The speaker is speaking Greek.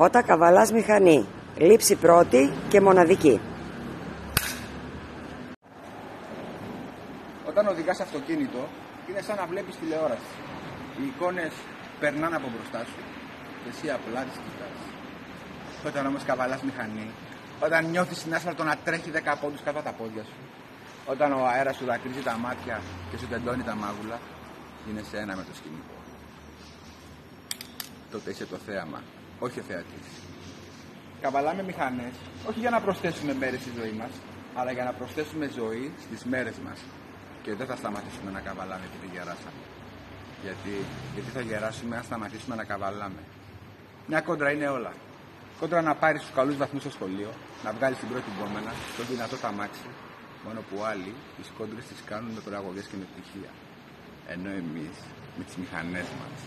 Όταν καβαλάς μηχανή, λήψη πρώτη και μοναδική. Όταν οδηγάς αυτοκίνητο, είναι σαν να βλέπεις τηλεόραση. Οι εικόνες περνάνε από μπροστά σου και εσύ απλά τις κοιτάς. Όταν όμως καβαλάς μηχανή, όταν νιώθεις την άσφαλτο να τρέχει 10 πόντους κάτω από τα πόδια σου, όταν ο αέρας σου δακρύζει τα μάτια και σου τεντώνει τα μάγουλα, είναι σε ένα με το σκηνικό. Τότε είσαι το θέαμα, όχι ο θεατής. Καβαλάμε μηχανές, όχι για να προσθέσουμε μέρες στη ζωή μας, αλλά για να προσθέσουμε ζωή στις μέρες μας. Και δεν θα σταματήσουμε να καβαλάμε επειδή γεράσαμε. Γιατί, γιατί θα γεράσουμε αν σταματήσουμε να καβαλάμε. Μια κόντρα είναι όλα. Κόντρα να πάρεις τους καλούς βαθμούς στο σχολείο, να βγάλεις την πρώτη μπόμενα, το δυνατό ταμάξι, μόνο που άλλοι τις κόντρες τις κάνουν με προαγωγές και με πτυχία. Ενώ εμείς με τις μηχανές μας